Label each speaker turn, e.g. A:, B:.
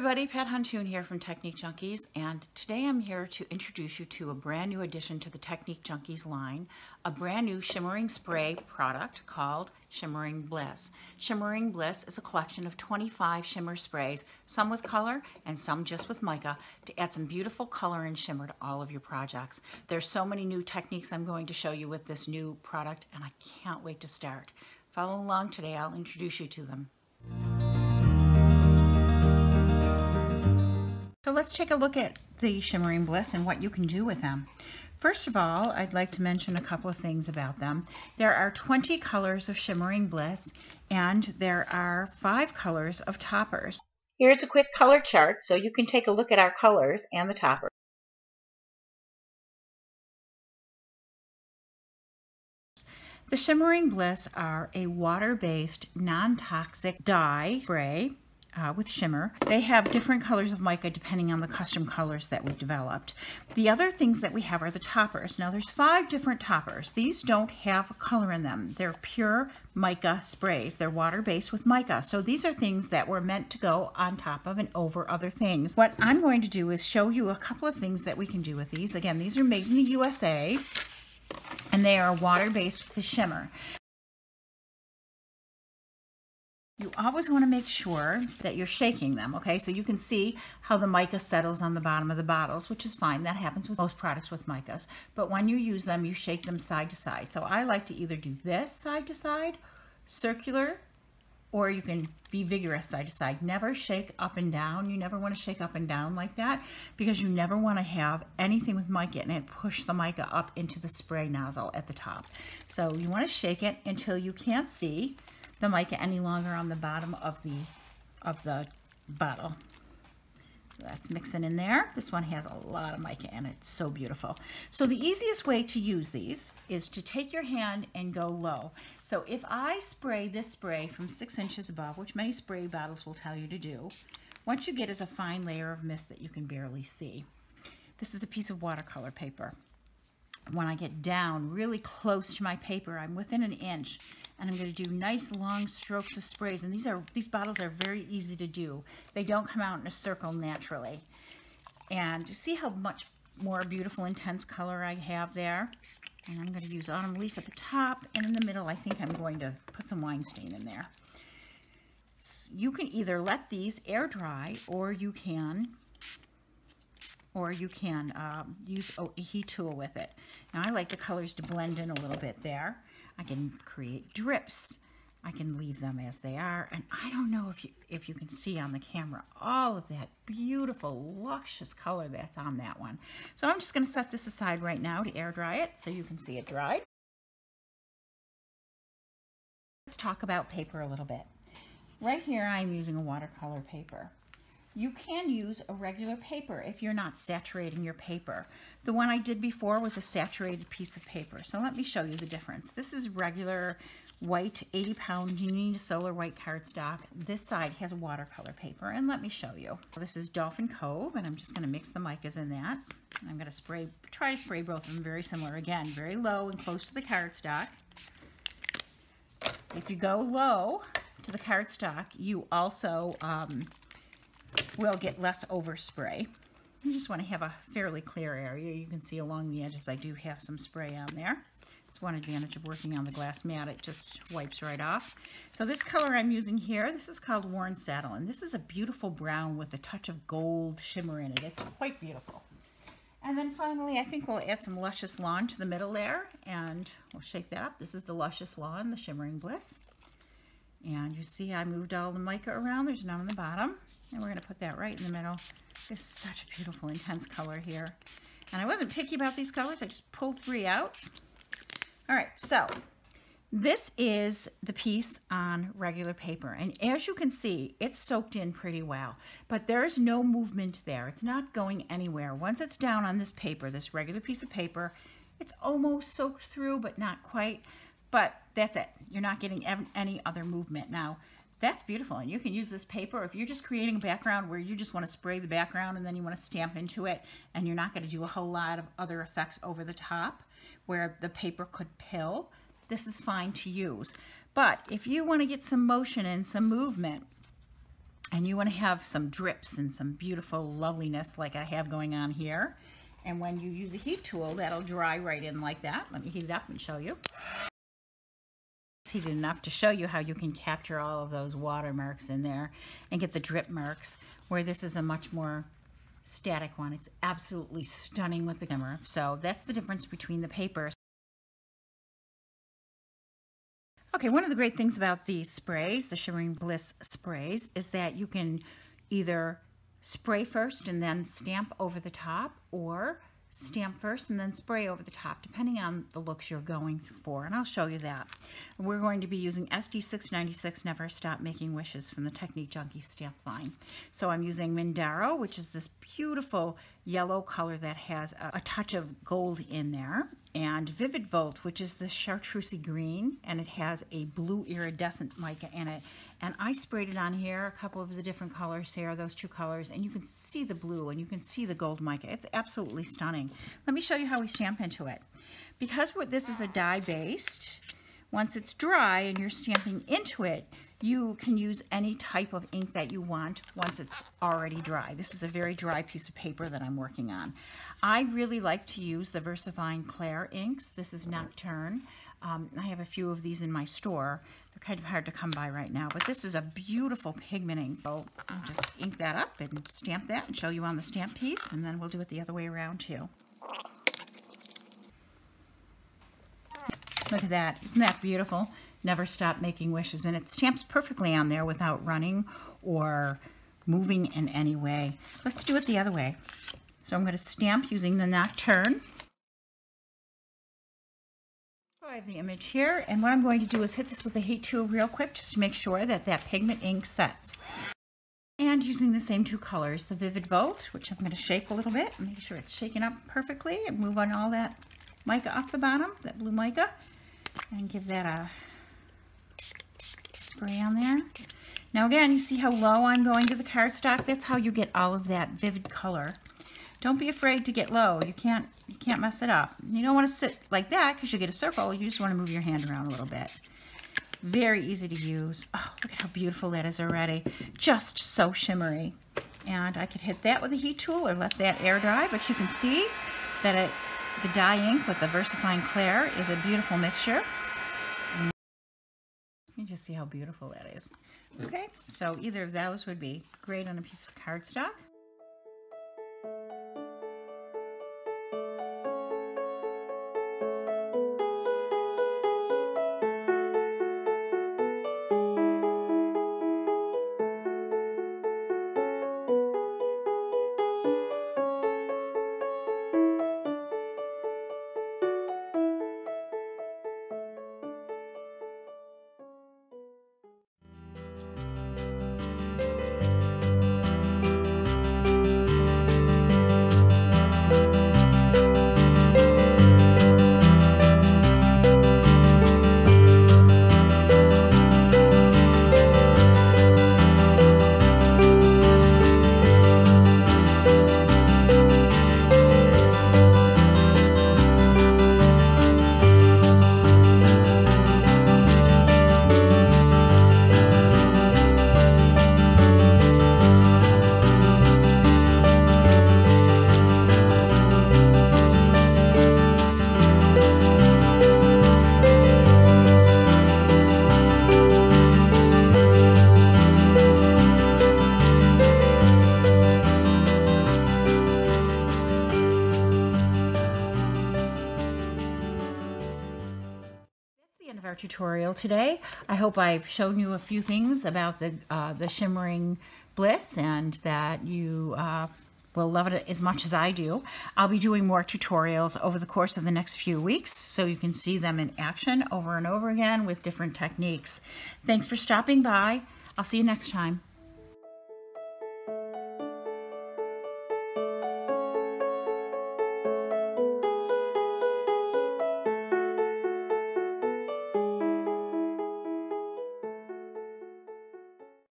A: everybody, Pat Huntoon here from Technique Junkies and today I'm here to introduce you to a brand new addition to the Technique Junkies line, a brand new shimmering spray product called Shimmering Bliss. Shimmering Bliss is a collection of 25 shimmer sprays, some with color and some just with mica to add some beautiful color and shimmer to all of your projects. There's so many new techniques I'm going to show you with this new product and I can't wait to start. Follow along today, I'll introduce you to them. So let's take a look at the Shimmering Bliss and what you can do with them. First of all, I'd like to mention a couple of things about them. There are 20 colors of Shimmering Bliss and there are five colors of toppers. Here's a quick color chart so you can take a look at our colors and the toppers. The Shimmering Bliss are a water-based, non-toxic dye spray uh, with shimmer. They have different colors of mica depending on the custom colors that we've developed. The other things that we have are the toppers. Now there's five different toppers. These don't have color in them. They're pure mica sprays. They're water-based with mica. So these are things that were meant to go on top of and over other things. What I'm going to do is show you a couple of things that we can do with these. Again, these are made in the USA and they are water-based with the shimmer. You always want to make sure that you're shaking them, okay? So you can see how the mica settles on the bottom of the bottles, which is fine. That happens with most products with micas. But when you use them, you shake them side to side. So I like to either do this side to side, circular, or you can be vigorous side to side. Never shake up and down. You never want to shake up and down like that because you never want to have anything with mica in it push the mica up into the spray nozzle at the top. So you want to shake it until you can't see the mica any longer on the bottom of the of the bottle. That's mixing in there. This one has a lot of mica in it. It's so beautiful. So the easiest way to use these is to take your hand and go low. So if I spray this spray from six inches above, which many spray bottles will tell you to do, what you get is a fine layer of mist that you can barely see. This is a piece of watercolor paper when I get down really close to my paper, I'm within an inch, and I'm going to do nice long strokes of sprays. And these are these bottles are very easy to do. They don't come out in a circle naturally. And you see how much more beautiful, intense color I have there? And I'm going to use autumn leaf at the top, and in the middle, I think I'm going to put some wine stain in there. You can either let these air dry, or you can or you can um, use a heat tool with it. Now I like the colors to blend in a little bit there. I can create drips. I can leave them as they are. And I don't know if you, if you can see on the camera all of that beautiful, luscious color that's on that one. So I'm just going to set this aside right now to air dry it so you can see it dried. Let's talk about paper a little bit. Right here I'm using a watercolor paper. You can use a regular paper if you're not saturating your paper. The one I did before was a saturated piece of paper. So let me show you the difference. This is regular white 80 pound Neenah Solar white cardstock. This side has watercolor paper and let me show you. This is Dolphin Cove and I'm just going to mix the micas in that. I'm going to spray, try to spray both of them very similar. Again, very low and close to the cardstock. If you go low to the cardstock, you also um, will get less overspray. You just want to have a fairly clear area. You can see along the edges I do have some spray on there. It's one advantage of working on the glass mat. It just wipes right off. So this color I'm using here, this is called Worn Saddle. And this is a beautiful brown with a touch of gold shimmer in it. It's quite beautiful. And then finally, I think we'll add some Luscious Lawn to the middle there. And we'll shake that up. This is the Luscious Lawn, the Shimmering Bliss. And you see I moved all the mica around. There's none on the bottom. And we're going to put that right in the middle. It's such a beautiful, intense color here. And I wasn't picky about these colors. I just pulled three out. All right, so this is the piece on regular paper. And as you can see, it's soaked in pretty well. But there's no movement there. It's not going anywhere. Once it's down on this paper, this regular piece of paper, it's almost soaked through, but not quite. But that's it. You're not getting any other movement. Now, that's beautiful. And you can use this paper if you're just creating a background where you just want to spray the background and then you want to stamp into it and you're not going to do a whole lot of other effects over the top where the paper could pill. This is fine to use. But if you want to get some motion and some movement, and you want to have some drips and some beautiful loveliness like I have going on here. And when you use a heat tool, that'll dry right in like that. Let me heat it up and show you. Heated enough to show you how you can capture all of those water marks in there and get the drip marks, where this is a much more static one. It's absolutely stunning with the camera. So that's the difference between the papers. Okay, one of the great things about these sprays, the Shimmering Bliss sprays, is that you can either spray first and then stamp over the top or stamp first and then spray over the top, depending on the looks you're going for. And I'll show you that. We're going to be using SD696 Never Stop Making Wishes from the Technique Junkie stamp line. So I'm using Mindaro, which is this beautiful yellow color that has a, a touch of gold in there. And Vivid Volt, which is this chartreusey green, and it has a blue iridescent mica in it. And I sprayed it on here, a couple of the different colors here, those two colors, and you can see the blue and you can see the gold mica. It's absolutely stunning. Let me show you how we stamp into it. Because this is a dye-based, once it's dry and you're stamping into it, you can use any type of ink that you want once it's already dry. This is a very dry piece of paper that I'm working on. I really like to use the VersaFine Clair inks. This is Nocturne. Um, I have a few of these in my store. They're kind of hard to come by right now, but this is a beautiful pigment ink. So I'll just ink that up and stamp that and show you on the stamp piece, and then we'll do it the other way around too. Look at that. Isn't that beautiful? Never stop making wishes. And it stamps perfectly on there without running or moving in any way. Let's do it the other way. So I'm going to stamp using the Nocturne. I have the image here, and what I'm going to do is hit this with a heat tool real quick just to make sure that that pigment ink sets. And using the same two colors, the Vivid Volt, which I'm going to shake a little bit, make sure it's shaken up perfectly, and move on all that mica off the bottom, that blue mica, and give that a spray on there. Now again, you see how low I'm going to the cardstock? That's how you get all of that vivid color. Don't be afraid to get low. You can't you can't mess it up. You don't want to sit like that because you get a circle. You just want to move your hand around a little bit. Very easy to use. Oh, look at how beautiful that is already. Just so shimmery. And I could hit that with a heat tool or let that air dry, but you can see that it, the dye ink with the VersaFine Clair is a beautiful mixture. You just see how beautiful that is. Okay, so either of those would be great on a piece of cardstock. Our tutorial today. I hope I've shown you a few things about the, uh, the Shimmering Bliss and that you uh, will love it as much as I do. I'll be doing more tutorials over the course of the next few weeks so you can see them in action over and over again with different techniques. Thanks for stopping by. I'll see you next time.